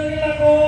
la